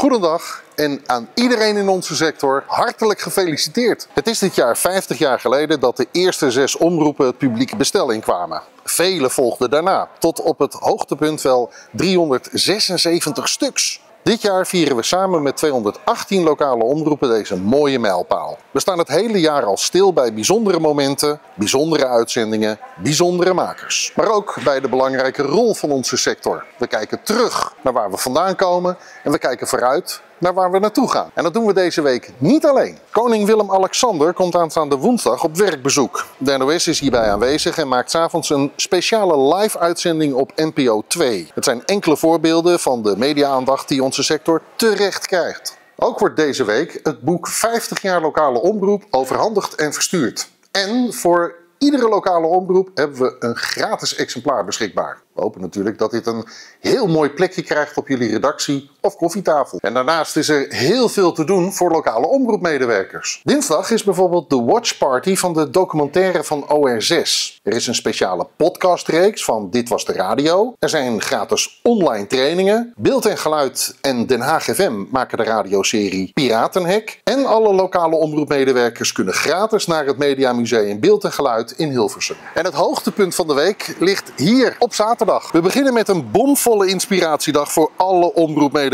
Goedendag en aan iedereen in onze sector hartelijk gefeliciteerd. Het is dit jaar 50 jaar geleden dat de eerste zes omroepen het publieke bestel inkwamen. Vele volgden daarna, tot op het hoogtepunt wel 376 stuks. Dit jaar vieren we samen met 218 lokale omroepen deze mooie mijlpaal. We staan het hele jaar al stil bij bijzondere momenten, bijzondere uitzendingen, bijzondere makers. Maar ook bij de belangrijke rol van onze sector. We kijken terug naar waar we vandaan komen en we kijken vooruit naar waar we naartoe gaan. En dat doen we deze week niet alleen. Koning Willem-Alexander komt aanstaande woensdag op werkbezoek. De NOS is hierbij aanwezig en maakt s'avonds een speciale live-uitzending op NPO 2. Het zijn enkele voorbeelden van de media-aandacht die onze sector terecht krijgt. Ook wordt deze week het boek 50 jaar lokale omroep overhandigd en verstuurd. En voor iedere lokale omroep hebben we een gratis exemplaar beschikbaar. We hopen natuurlijk dat dit een heel mooi plekje krijgt op jullie redactie of koffietafel. En daarnaast is er heel veel te doen voor lokale omroepmedewerkers. Dinsdag is bijvoorbeeld de watchparty van de documentaire van OR6. Er is een speciale podcastreeks van Dit Was De Radio. Er zijn gratis online trainingen. Beeld en Geluid en Den Haag FM maken de radioserie Piratenhek. En alle lokale omroepmedewerkers kunnen gratis naar het Mediamuseum Beeld en Geluid in Hilversum. En het hoogtepunt van de week ligt hier op zaterdag we beginnen met een bomvolle inspiratiedag voor alle omroepmedewerkers.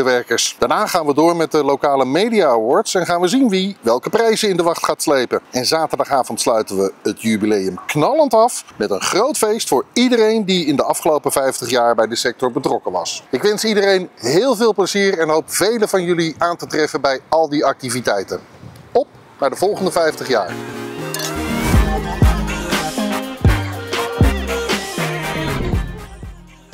Daarna gaan we door met de lokale Media Awards en gaan we zien wie welke prijzen in de wacht gaat slepen. En zaterdagavond sluiten we het jubileum knallend af met een groot feest voor iedereen die in de afgelopen 50 jaar bij de sector betrokken was. Ik wens iedereen heel veel plezier en hoop vele van jullie aan te treffen bij al die activiteiten. Op naar de volgende 50 jaar.